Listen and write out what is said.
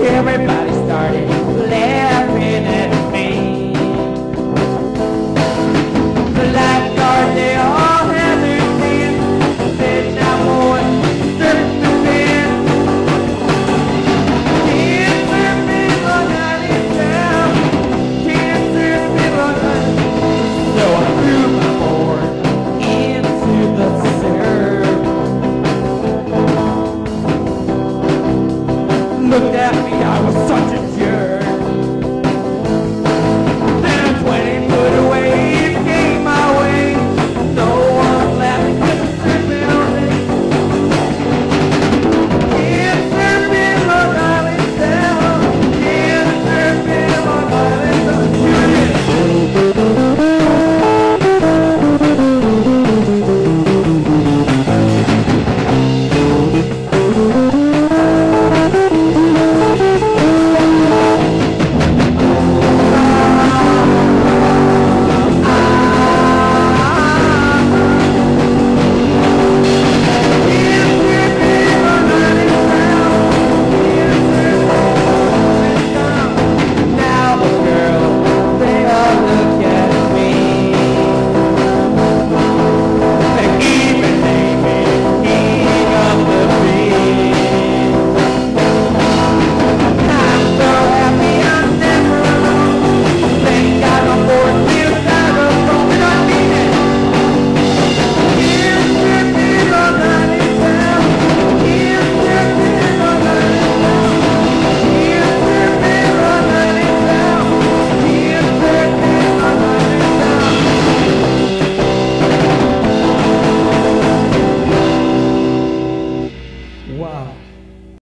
Everybody started I was such a jerk.